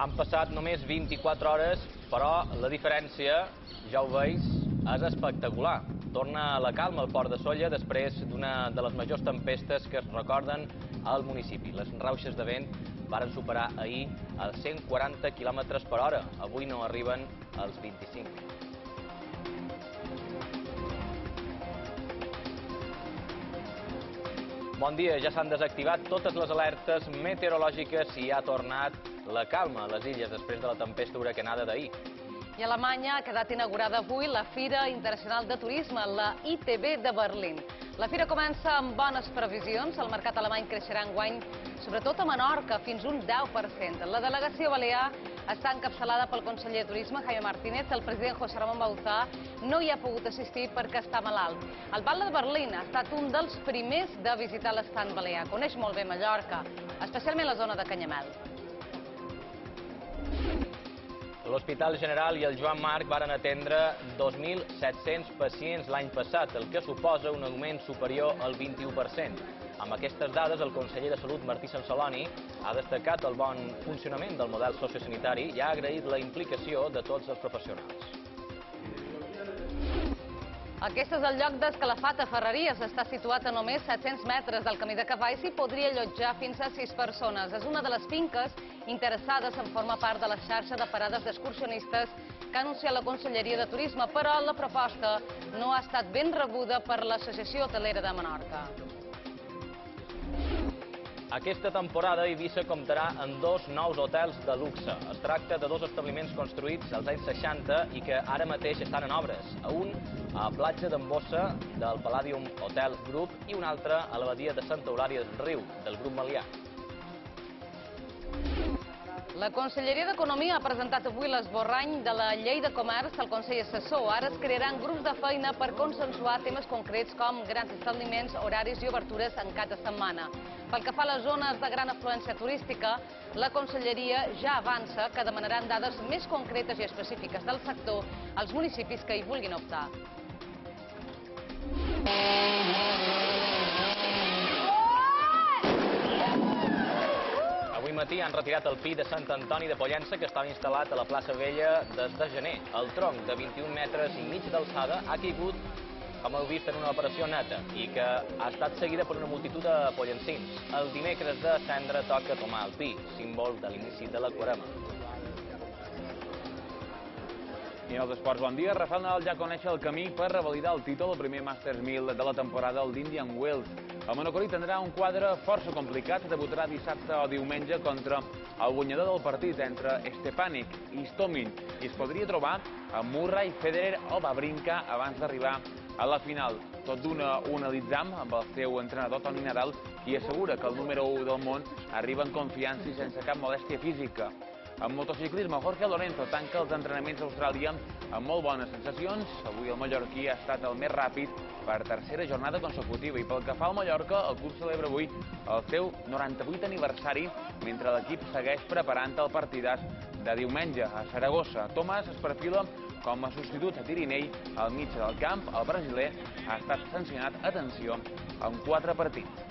Han passat només 24 hores, però la diferència, ja ho veus, és espectacular. Torna a la calma al port de Solla després d'una de les majors tempestes que es recorden al municipi. Les rauxes de vent varen superar ahir els 140 km per hora. Avui no arriben als 25. Bon dia, ja s'han desactivat totes les alertes meteorològiques i ha tornat la calma a les illes després de la tempesta huracanada d'ahir. I Alemanya ha quedat inaugurada avui la Fira Internacional de Turisme, la ITB de Berlín. La fira comença amb bones previsions. El mercat alemany creixerà en guany, sobretot a Menorca, fins un 10%. La delegació balear està encapçalada pel conseller de Turisme, Jaime Martínez. El president José Ramon Bauzá no hi ha pogut assistir perquè està malalt. El Batlle de Berlín ha estat un dels primers de visitar l'estat balear. Coneix molt bé Mallorca, especialment la zona de Canyamel. L'Hospital General i el Joan Marc varen atendre 2.700 pacients l'any passat, el que suposa un augment superior al 21%. Amb aquestes dades, el conseller de Salut, Martí Sansoloni, ha destacat el bon funcionament del model sociosanitari i ha agraït la implicació de tots els professionals. Aquest és el lloc d'Escalafat a Ferreries. Està situat a només 700 metres del camí de cavalls i podria allotjar fins a 6 persones. És una de les finques interessades en formar part de la xarxa de parades d'excursionistes que ha anunciat la Conselleria de Turisme, però la proposta no ha estat ben rebuda per l'Associació Hotelera de Menorca. Aquesta temporada Eivissa comptarà amb dos nous hotels de luxe. Es tracta de dos establiments construïts als anys 60 i que ara mateix estan en obres. Un a platja d'Embossa del Palladium Hotel Group i un altre a l'abadia de Santa Eulària del Riu del Grup Malià. La Conselleria d'Economia ha presentat avui l'esborrany de la llei de comerç al Consell Assessor. Ara es crearan grups de feina per consensuar temes concrets com grans establiments, horaris i obertures en cada setmana. Pel que fa a les zones de gran afluència turística, la Conselleria ja avança que demanaran dades més concretes i específiques del sector als municipis que hi vulguin optar. Avui matí han retirat el pi de Sant Antoni de Pollença que estava instal·lat a la plaça Vella des de gener. El tronc de 21 metres i mig d'alçada ha caigut, com heu vist, en una operació neta i que ha estat seguida per una multitud de pollencins. El dimecres de cendre toca tomar el pi, símbol de l'inici de la quarema. I en els esports, bon dia. Rafael Nadal ja coneix el camí per revalidar el títol, el primer Masters 1000 de la temporada, el d'Indian Wells. El monocolí tindrà un quadre força complicat, debutarà dissabte o diumenge contra el guanyador del partit entre Stepanik i Stomin i es podria trobar amb Murray, Federer o Babrinka abans d'arribar a la final. Tot d'una un elitzam amb el seu entrenador Toni Nadal i assegura que el número 1 del món arriba en confiança i sense cap molèstia física. En motociclisme, Jorge Lorenzo tanca els entrenaments a Austràlia amb molt bones sensacions. Avui el mallorquí ha estat el més ràpid per tercera jornada consecutiva. I pel que fa al Mallorca, el curs celebra avui el seu 98 aniversari, mentre l'equip segueix preparant el partidàs de diumenge a Saragossa. Tomàs es perfila com a substitut a Tirinell al mig del camp. El brasiler ha estat sancionat, atenció, en quatre partits.